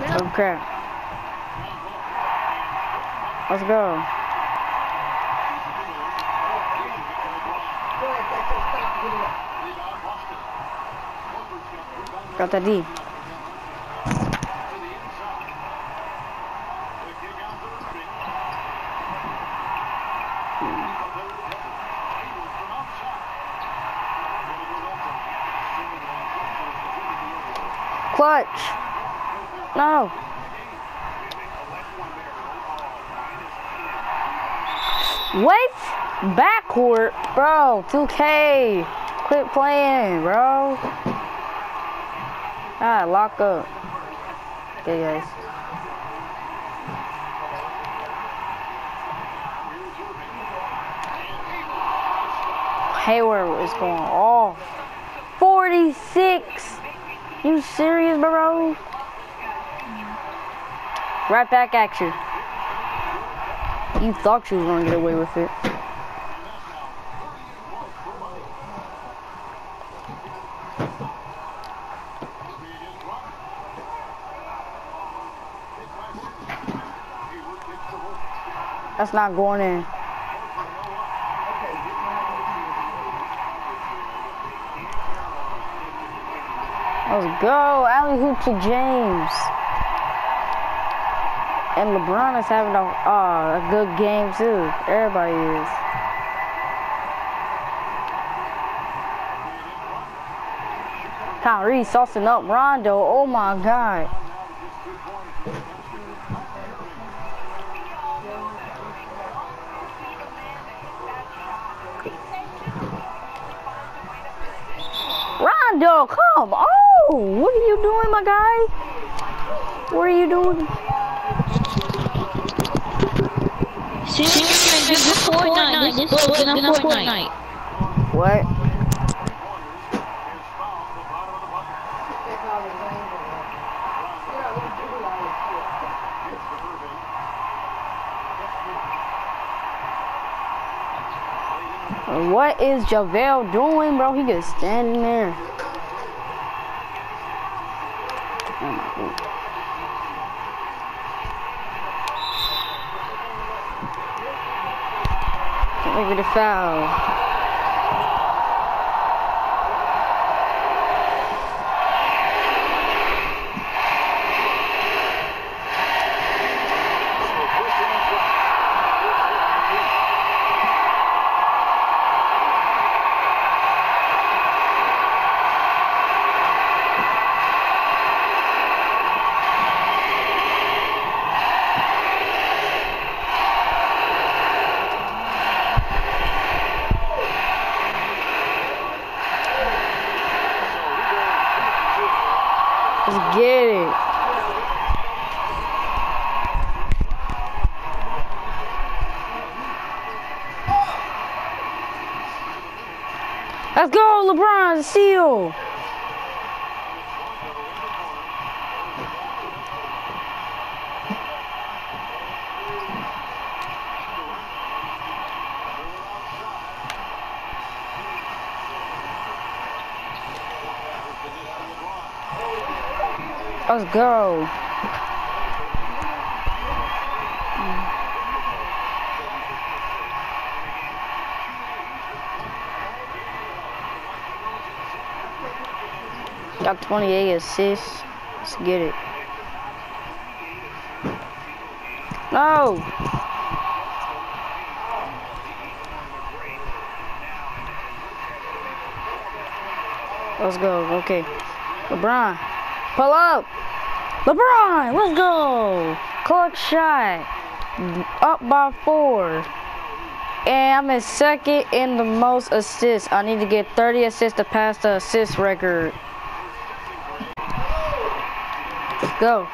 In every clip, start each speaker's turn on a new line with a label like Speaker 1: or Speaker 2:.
Speaker 1: Oh crap. Let's go. Got that D. Clutch. No. Wait. Backcourt. Bro, 2K. Quit playing, bro. Ah, lock up. Okay, guys. Hayward is going off. 46. You serious, bro? Right back at you. You thought you was gonna get away with it. That's not going in. Let's go. Alley hoop to James. And LeBron is having a, uh, a good game too. Everybody is. Kyrie saucing up Rondo. Oh my God. Rondo, come on. What are you doing, my guy? What are you doing?
Speaker 2: Fortnite. This is Fortnite.
Speaker 1: What? What is JaVale doing, bro? He just standing there. Oh Can't make it a foul. Get it. Let's go, LeBron, seal. Let's go. Got 28 assists. Let's get it. No. Let's go. Okay. LeBron. Pull up. LeBron, let's go. Clutch shot. Up by four. And I'm in second in the most assists. I need to get 30 assists to pass the assist record. Let's go.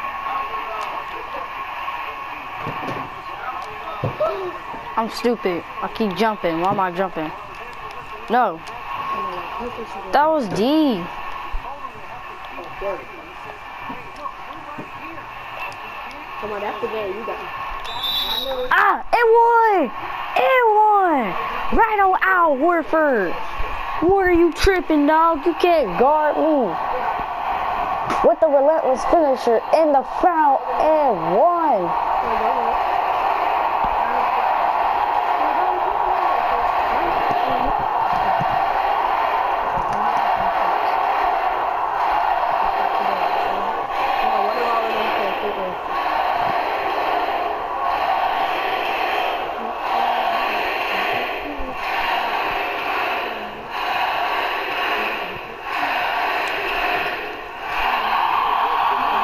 Speaker 1: I'm stupid. I keep jumping. Why am I jumping? No. That was D.
Speaker 3: Come on, that's the game. You got
Speaker 1: Ah, it won! It won! Right on Al Horford. What are you tripping, dog? You can't guard me. with the relentless finisher in the foul and one.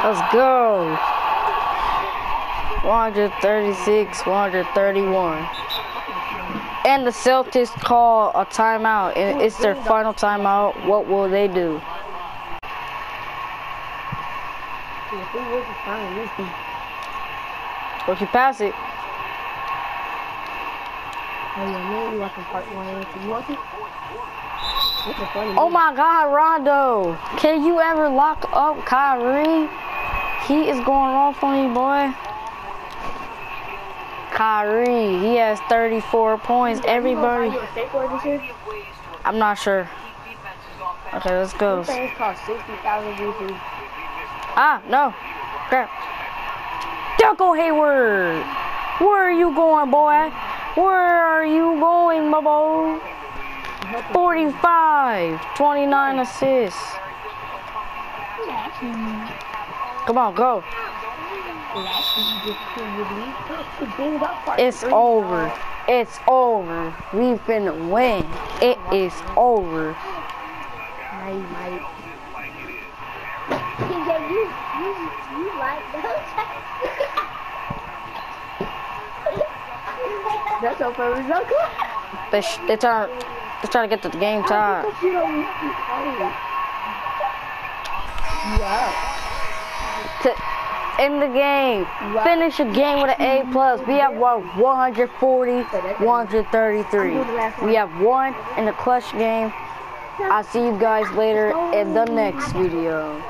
Speaker 1: Let's go. 136, 131. And the Celtics call a timeout, and it's their final timeout. What will they do? What you pass it?
Speaker 3: Oh?
Speaker 1: Oh my God, Rondo! Can you ever lock up Kyrie? He is going off on you, boy. Kyrie, he has 34 points. Everybody,
Speaker 3: You a skateboard this year?
Speaker 1: I'm not sure. Okay, let's go.
Speaker 3: This thing's cost sixty thousand rupees.
Speaker 1: Ah, no. Crap. Don't go Hayward. Where are you going, boy? Where are you going, my boy? 45, 29 assists. Come on, go. It's over. It's over. We've been win. It is over.
Speaker 3: That's so funny. That's cool.
Speaker 1: They they trying they trying to get to the game time.
Speaker 3: You don't need to be funny. Yeah.
Speaker 1: To end the game, finish the game with an A plus. We have won 140, 133. We have won in the clutch game. I'll see you guys later in the next video.